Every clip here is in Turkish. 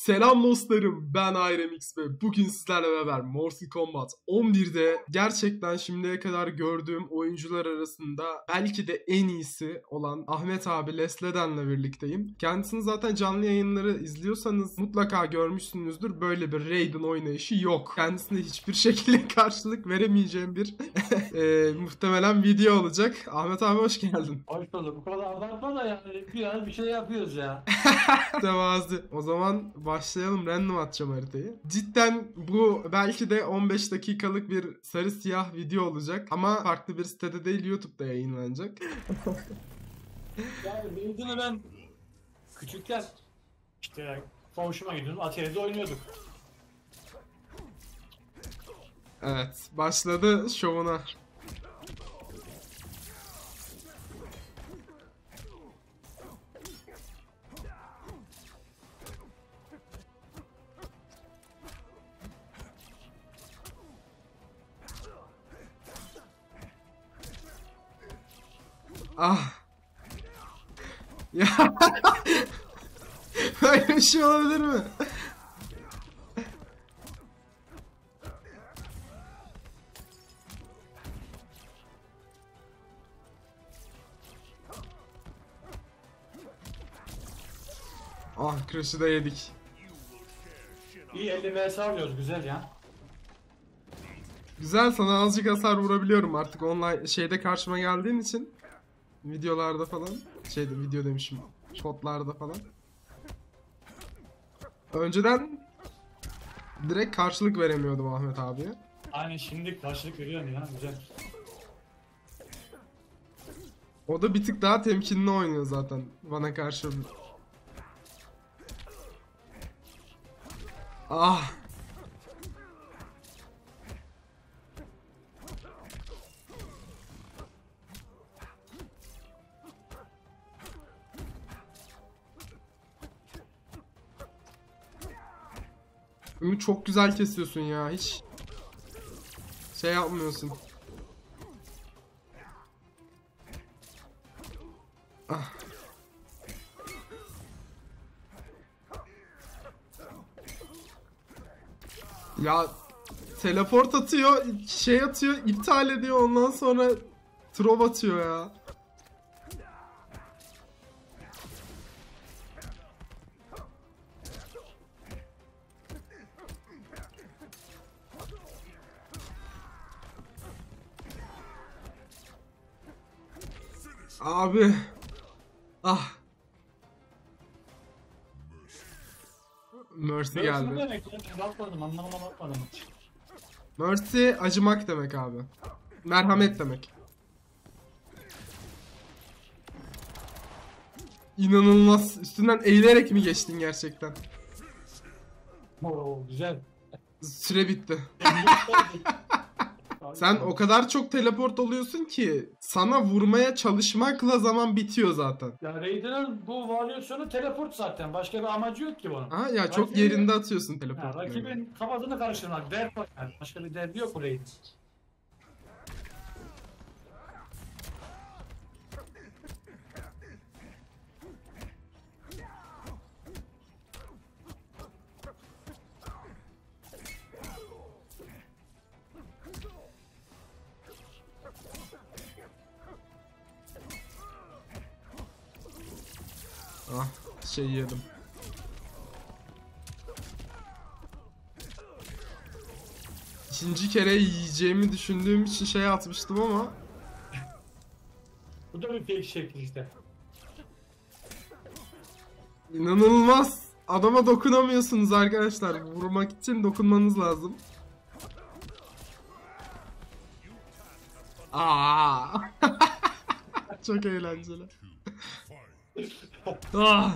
Selam dostlarım ben Ayremix ve bugün sizlerle beraber Mortal Kombat 11'de gerçekten şimdiye kadar gördüğüm oyuncular arasında belki de en iyisi olan Ahmet abi Lesleden'le birlikteyim. Kendisini zaten canlı yayınları izliyorsanız mutlaka görmüşsünüzdür. Böyle bir Raiden oynayışı yok. Kendisine hiçbir şekilde karşılık veremeyeceğim bir e, muhtemelen video olacak. Ahmet abi hoş geldin. Hoş bulduk. Bu kadar abartma da yani biraz bir şey yapıyoruz ya. Tevazi. O zaman başlayalım. Random atacağım haritayı. Cidden bu belki de 15 dakikalık bir sarı siyah video olacak. Ama farklı bir sitede değil YouTube'da yayınlanacak. Yani Raiden'ı ben küçükken işte komşuma gidiyordum. Atari'de oynuyorduk. Evet. Başladı şovuna. Ah. Ya. Böyle bir şey olabilir mi? Ah Crush'ı da yedik. İyi 50 vs alıyoruz güzel ya. Güzel sana azıcık hasar vurabiliyorum artık online şeyde karşıma geldiğin için. Videolarda falan. Şeyde video demişim. Shotlarda falan. Önceden direkt karşılık veremiyordum Ahmet abiye. Aynen şimdi karşılık veriyorum ya güzel. O da bir tık daha temkinli oynuyor zaten bana karşı. Ah. Ümit çok güzel kesiyorsun ya hiç şey yapmıyorsun. Ah. Ya teleport atıyor, şey atıyor, iptal ediyor ondan sonra trov atıyor ya. Abi. Ah. Mercy geldi. ne demek ya? Ben bakmadım anlamına bakmadım hiç. Mercy acımak demek abi. Merhamet demek. İnanılmaz. Üstünden eğilerek mi geçtin gerçekten? Oo güzel. Süre bitti. Sen o kadar çok teleport oluyorsun ki sana vurmaya çalışmakla zaman bitiyor zaten. Ya Raiden'ın bu varyasyonu teleport zaten. Başka bir amacı yok ki bunun. Ha ya çok Rakibi- yerinde atıyorsun Ha, teleport. rakibin kafasını karıştırmak. Var yani. Başka bir derdi yok bu Raiden. Ah şey yedim. İkinci kere yiyeceğimi düşündüğüm için şey atmıştım ama Bu da bir fake şekli işte. inanılmaz. Adama dokunamıyorsunuz arkadaşlar. Vurmak için dokunmanız lazım. Aa! Çok eğlenceli. ah!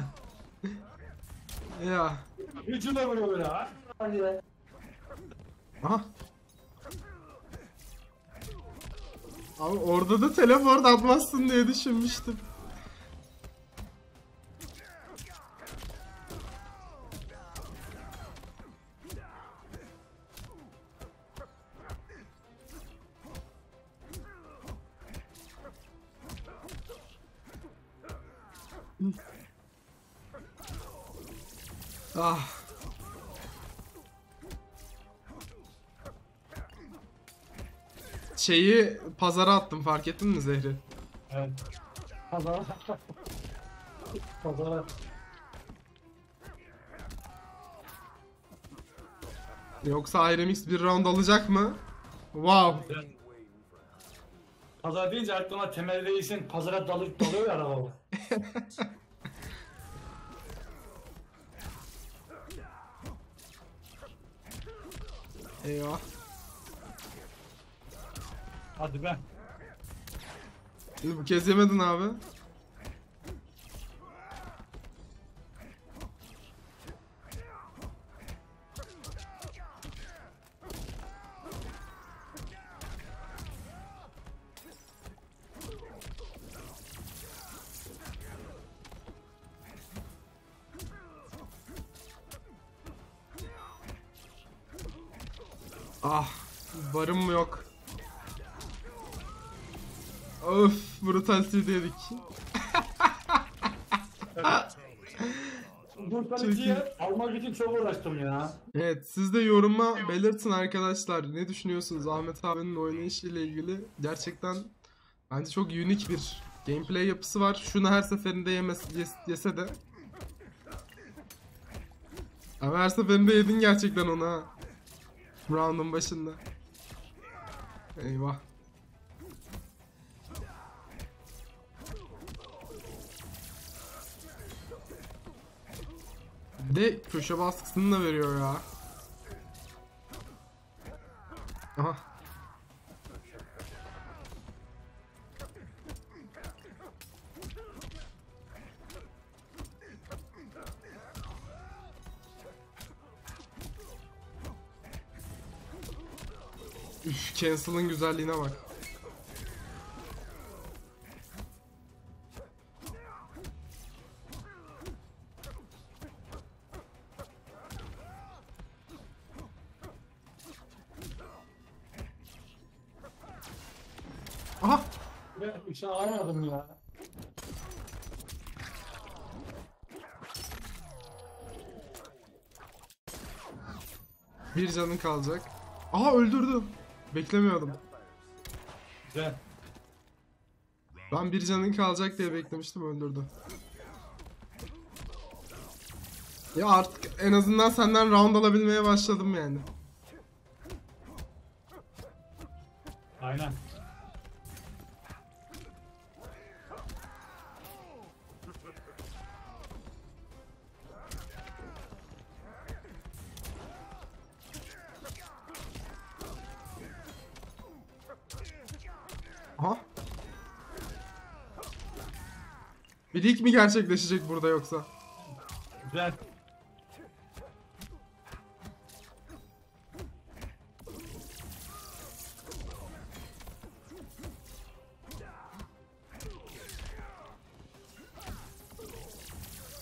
Ya. Hücuma vuruyor böyle ha. Aha. Abi orada da teleport atmazsın diye düşünmüştüm. Ah. Şeyi pazara attım fark ettin mi zehri? Evet. Pazara. pazara. Yoksa Iremix bir round alacak mı? Wow. Pazar deyince aklıma temel reisin pazara dalıp dalıyor ya araba. Eyvah. Hadi be. Şimdi bu kez yemedin abi. Ah, barım mı yok? Öf, brutality dedik. Bu iyi. kaleciyi almak için çok uğraştım ya. Evet, siz de yoruma belirtin arkadaşlar. Ne düşünüyorsunuz Ahmet abinin oynayışı ile ilgili? Gerçekten bence çok unik bir gameplay yapısı var. Şunu her seferinde yemez, yes- yese de. Ama her seferinde yedin gerçekten onu ha. Round'un başında. Eyvah. De köşe baskısını da veriyor ya. Aha. Üf, cancel'ın güzelliğine bak. Aha! Ben bir şey alamadım ya. Bir canın kalacak. Aha öldürdüm. Beklemiyordum. Güzel. Ben bir canın kalacak diye beklemiştim öldürdü. Ya artık en azından senden round alabilmeye başladım yani. Aynen. Bir ilk mi gerçekleşecek burada yoksa? Güzel.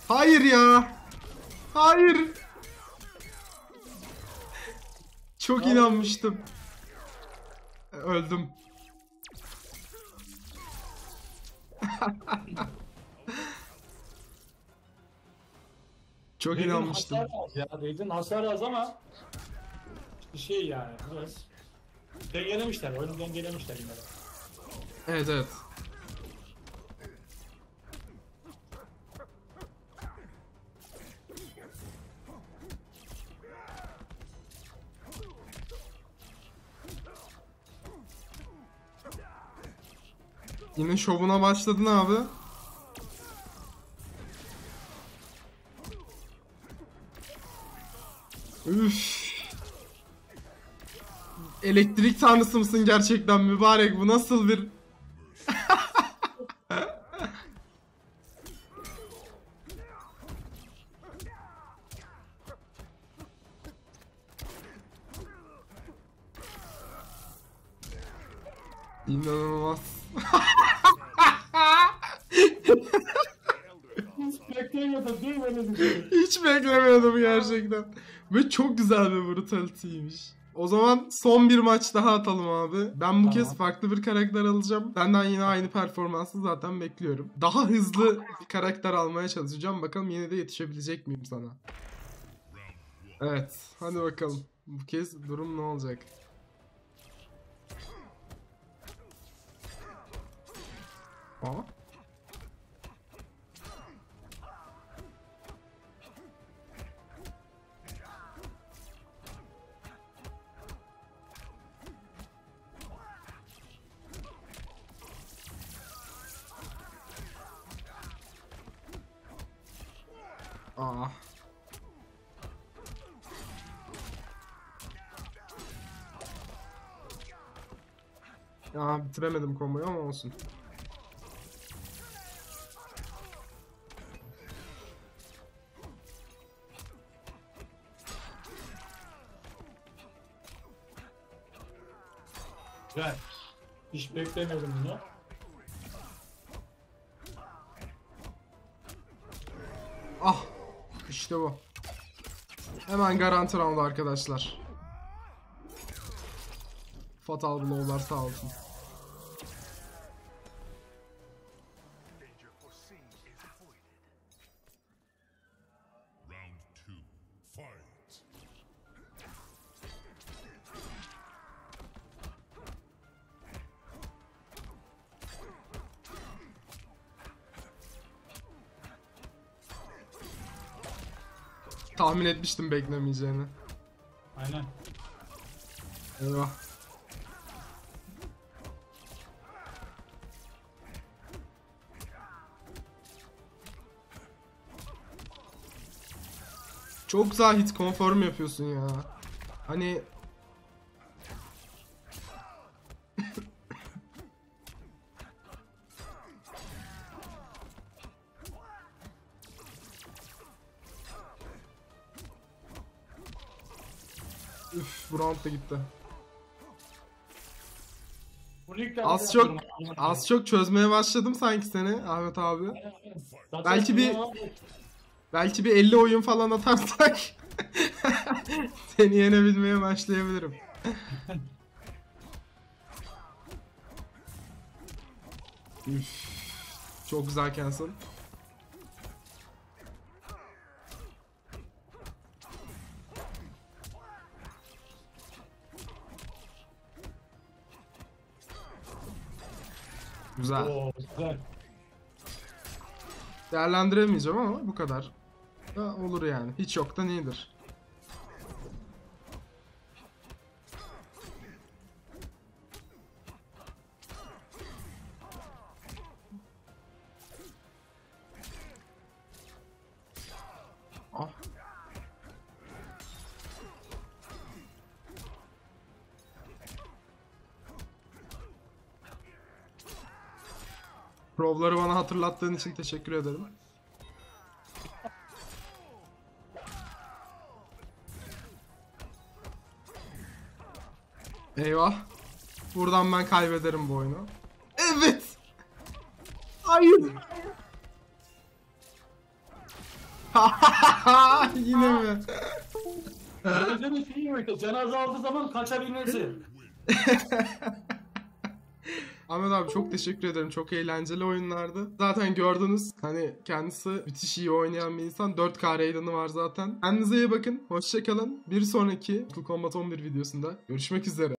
Hayır ya. Hayır. Çok Hayır. inanmıştım. Öldüm. Çok Raiden inanmıştım. hasar az ya. Raiden hasar az ama şey yani biraz dengelemişler. Oyunu dengelemişler yine. Evet evet. Yine şovuna başladın abi. Elektrik tanrısı mısın gerçekten mübarek bu nasıl bir İnanılmaz. Hiç beklemiyordum değil mi öyle bir? Hiç beklemiyordum gerçekten. Ve çok güzel bir brutality'ymiş. O zaman son bir maç daha atalım abi. Ben bu tamam. kez farklı bir karakter alacağım. Senden yine aynı performansı zaten bekliyorum. Daha hızlı bir karakter almaya çalışacağım. Bakalım yine de yetişebilecek miyim sana? Evet. Hadi bakalım. Bu kez durum ne olacak? Aa. Aa. Ya bitiremedim komboyu ama olsun. Güzel. Hiç beklemiyordum bunu. Ah işte bu. Hemen garanti round arkadaşlar. Fatal blow'lar sağ olsun. Tahmin etmiştim beklemeyeceğini. Aynen. Eyvah. Çok güzel hit konform yapıyorsun ya. Hani Da gitti. Az çok az çok çözmeye başladım sanki seni Ahmet abi. Zaten belki bir- Belki bir 50 oyun falan atarsak seni yenebilmeye başlayabilirim. Üf, çok güzel cancel. Güzel. Oo, güzel. Değerlendiremeyeceğim ama bu kadar. Da olur yani. Hiç yoktan iyidir. Provları bana hatırlattığın için teşekkür ederim. Eyvah. Buradan ben kaybederim bu oyunu. Evet. Hayır. Yine mi? Öyle bir şey yok. Cenaze aldığı zaman kaçabilmesi. Ahmet abi çok teşekkür ederim. Çok eğlenceli oyunlardı. Zaten gördünüz hani kendisi müthiş iyi oynayan bir insan. 4K Raiden'ı var zaten. Kendinize iyi bakın. Hoşçakalın. Bir sonraki Mortal Kombat 11 videosunda görüşmek üzere.